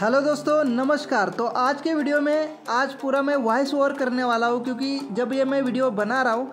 Hello दोस्तों, नमस्कार। तो आज के वीडियो में, आज पूरा मैं वॉइस ओवर करने वाला हूँ क्योंकि जब ये मैं वीडियो बना रहा हूँ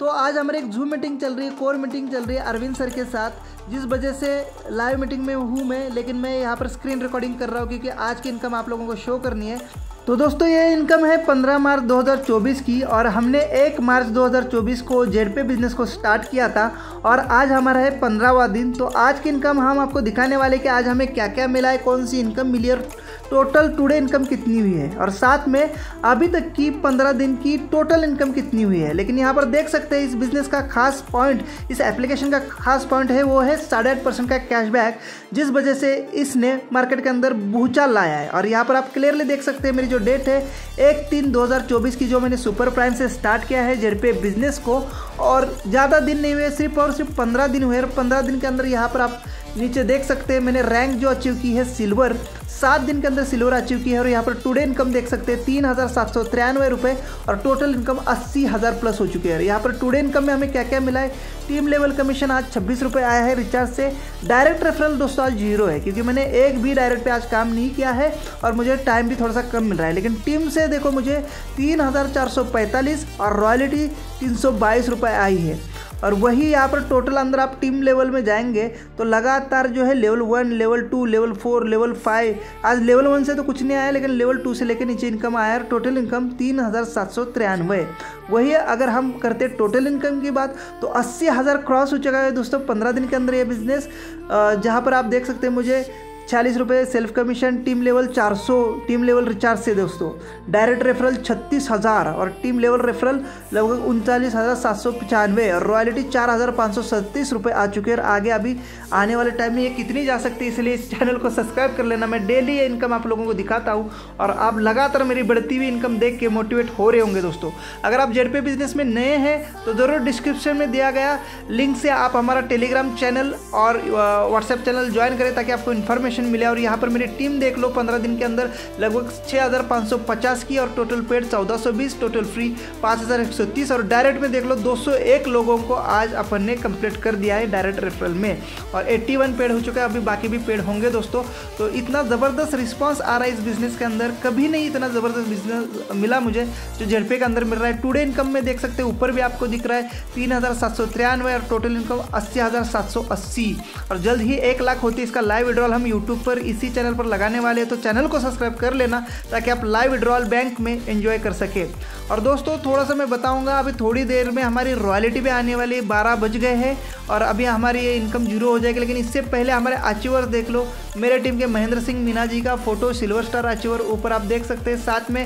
तो आज हमारे एक जूम मीटिंग चल रही है कोर मीटिंग चल रही है अरविंद सर के साथ, जिस वजह से लाइव मीटिंग में हूँ मैं, लेकिन मैं यहाँ पर स्क्रीन रिकॉर्डिंग कर रहा हूँ क्योंकि आज की इनकम आप लोगों को शो करनी है। तो दोस्तों, ये इनकम है 15 मार्च 2024 की और हमने 1 मार्च 2024 को जेड पे बिज़नेस को स्टार्ट किया था और आज हमारा है पंद्रहवा दिन। तो आज की इनकम हम आपको दिखाने वाले कि आज हमें क्या क्या मिला है, कौन सी इनकम मिली और टोटल टुडे इनकम कितनी हुई है? और साथ में अभी तक की पंद्रह दिन की टोटल इनकम कितनी हुई है? लेकिन यहाँ पर देख सकते हैं इस बिज़नेस का खास पॉइंट इस एप्लीकेशन का खास पॉइंट है, वो है साढ़े आठ परसेंट का कैशबैक जिस वजह से इसने मार्केट के अंदर भूचाल लाया है। और यहाँ पर आप क्लियरली देख सकते हैं मेरी जो डेट है, एक तीन दो की, जो मैंने सुपर प्राइम से स्टार्ट किया है जेडपे बिज़नेस को, और ज़्यादा दिन नहीं हुए, सिर्फ़ और सिर्फ़ पंद्रह दिन हुए। और पंद्रह दिन के अंदर यहाँ पर आप नीचे देख सकते हैं, मैंने रैंक जो अचीव की है सिल्वर सात दिन के अंदर सिल्वर अचीव की है और यहाँ पर टुडे इनकम देख सकते हैं, तीन हज़ार सात सौ तिरानवे रुपये और टोटल इनकम अस्सी हज़ार प्लस हो चुकी है। यहाँ पर टुडे इनकम में हमें क्या क्या मिला है? टीम लेवल कमीशन आज छब्बीस रुपये आया है रिचार्ज से। डायरेक्ट रेफरल दोस्तों आज ज़ीरो है, क्योंकि मैंने एक भी डायरेक्ट पे आज काम नहीं किया है और मुझे टाइम भी थोड़ा सा कम मिल रहा है। लेकिन टीम से देखो मुझे तीन हज़ार चार सौ पैंतालीस और रॉयल्टी तीन सौ आई है। और वही यहाँ पर टोटल अंदर आप टीम लेवल में जाएँगे तो लगातार जो है level one level two level four level five आज लेवल वन से तो कुछ नहीं आया, लेकिन लेवल टू से लेकर नीचे इनकम आया और टोटल इनकम तीन हज़ार सात सौ तिरानवे। वही अगर हम करते टोटल इनकम की बात तो अस्सी हज़ार क्रॉस हो चुका है दोस्तों, पंद्रह दिन के अंदर ये बिज़नेस जहाँ पर आप देख सकते हैं मुझे छियालीस रुपये self commission, team level 400 team level recharge से दोस्तों। डायरेक्ट रेफरल छत्तीस हज़ार और टीम लेवल रेफरल लगभग उनचालीस हज़ार सात सौ पचानवे। और रॉयल्टी चार हज़ार पाँच सौ सत्तीस रुपये आ चुके हैं और आगे अभी आने वाले टाइम में ये कितनी जा सकती है, इसलिए इस चैनल को सब्सक्राइब कर लेना। मैं डेली ये इनकम आप लोगों को दिखाता हूँ और आप लगातार मेरी बढ़ती हुई इनकम देख के मोटिवेट हो रहे होंगे दोस्तों। अगर आप जेड बिज़नेस में नए हैं तो ज़रूर डिस्क्रिप्शन में दिया गया लिंक से आप हमारा टेलीग्राम चैनल और व्हाट्सएप चैनल ज्वाइन करें ताकि आपको इन्फॉर्मेशन इन्फॉर्मेशन मिले और यहाँ पर मेरी टीम देख लो, पंद्रह दिन के अंदर लगभग छः हज़ार पाँच सौ पचास की और टोटल पेड चौदह टोटल फ्री पाँच हज़ार एक सौ तीस और डायरेक्ट में देख लो, दो सौ एक लोगों को आज अपन ने कंप्लीट कर दिया है डायरेक्ट रेफरल में। और एट्टी वन पेड हो चुका है, अभी बाकी भी पेड होंगे दोस्तों। तो इतना ज़बरदस्त रिस्पॉन्स आ रहा है इस बिज़नेस के अंदर। कभी नहीं इतना ज़बरदस्त बिज़नेस मिला मुझे, जो झड़पे के अंदर मिल रहा है। टुडे इनकम में देख सकते हैं, ऊपर भी आपको दिख रहा है, तीन हज़ार सात सौ तिरानवे और टोटल इनकम अस्सी और जल्द ही एक लाख होती है, इसका लाइव विड्रॉल हम यूट्यूब यूट्यूब पर इसी चैनल पर लगाने वाले हैं तो चैनल को सब्सक्राइब कर लेना ताकि आप लाइव विड्रॉल बैंक में एंजॉय कर सके। और दोस्तों, थोड़ा सा मैं बताऊँगा, अभी थोड़ी देर में हमारी रॉयल्टी भी आने वाली बारह बज गए हैं और अभी हमारी ये इनकम ज़ीरो हो जाएगी, लेकिन इससे पहले हमारे अचीवर देख लो। मेरे टीम के महेंद्र सिंह मीना जी का फ़ोटो सिल्वर स्टार अचीवर ऊपर आप देख सकते हैं। साथ में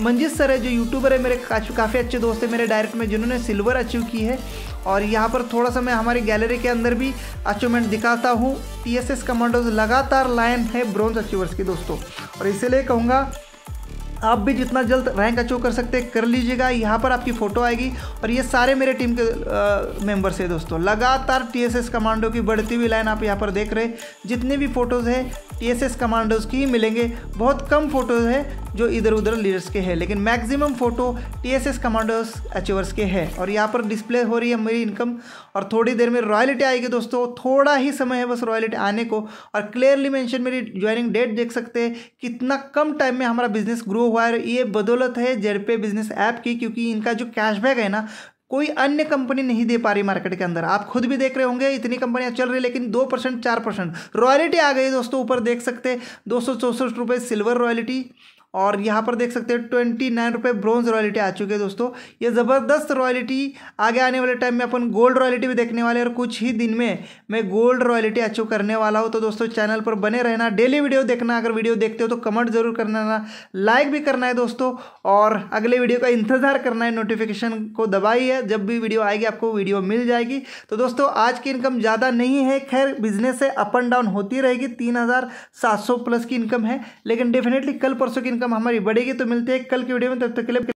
मंजीत सर है, जो यूट्यूबर है, मेरे काफ़ी अच्छे दोस्त है मेरे डायरेक्ट में, जिन्होंने सिल्वर अचीव की है। और यहाँ पर थोड़ा सा मैं हमारी गैलरी के अंदर भी अचीवमेंट दिखाता हूँ। टी एस एस कमांडोज लगातार लाइन है ब्रॉन्ज अचीवर्स की दोस्तों। और इसीलिए कहूँगा आप भी जितना जल्द रैंक अचीव कर सकते हैं, कर लीजिएगा। यहाँ पर आपकी फ़ोटो आएगी। और ये सारे मेरे टीम के मेंबर्स हैं दोस्तों। लगातार टीएसएस कमांडो की बढ़ती हुई लाइन आप यहाँ पर देख रहे जितने भी फ़ोटोज़ हैं टीएसएस कमांडोज़ की ही मिलेंगे। बहुत कम फ़ोटोज़ हैं जो इधर उधर लीडर्स के हैं। लेकिन maximum photo TSS commandos achievers के हैं। और यहाँ पर डिस्प्ले हो रही है मेरी इनकम और थोड़ी देर में रॉयलिटी आएगी दोस्तों। थोड़ा ही समय है बस रॉयलिटी आने को। और क्लियरली मेंशन मेरी ज्वाइनिंग डेट देख सकते हैं। कितना कम टाइम में हमारा बिज़नेस ग्रो हुआ है ये बदौलत है जेडपे बिज़नेस ऐप की, क्योंकि इनका जो कैशबैक है ना, कोई अन्य कंपनी नहीं दे पा रही मार्केट के अंदर। आप खुद भी देख रहे होंगे, इतनी कंपनियाँ चल रही लेकिन दो परसेंट, चार परसेंट। रॉयलिटी आ गई दोस्तों, ऊपर देख सकते दो सौ चौसठ रुपये सिल्वर रॉयल्टी और यहाँ पर देख सकते हैं ट्वेंटी नाइन रुपये ब्रॉन्ज रॉयल्टी आ चुके हैं दोस्तों। ये ज़बरदस्त रॉयल्टी आगे आने वाले टाइम में अपन गोल्ड रॉयल्टी भी देखने वाले और कुछ ही दिन में मैं गोल्ड रॉयल्टी अचीव करने वाला हूँ। तो दोस्तों, चैनल पर बने रहना, डेली वीडियो देखना, अगर वीडियो देखते हो तो कमेंट ज़रूर करना लाइक भी करना है दोस्तों, और अगले वीडियो का इंतज़ार करना है नोटिफिकेशन को दबाइए, जब भी वीडियो आएगी आपको वीडियो मिल जाएगी। तो दोस्तों, आज की इनकम ज़्यादा नहीं है, खैर बिज़नेस से अप एंड डाउन होती रहेगी, तीन हज़ार सात सौ प्लस की इनकम है, लेकिन डेफिनेटली कल परसों की इनकम हमारी बढ़ेगी तो मिलते हैं कल की वीडियो में तब तक के लिए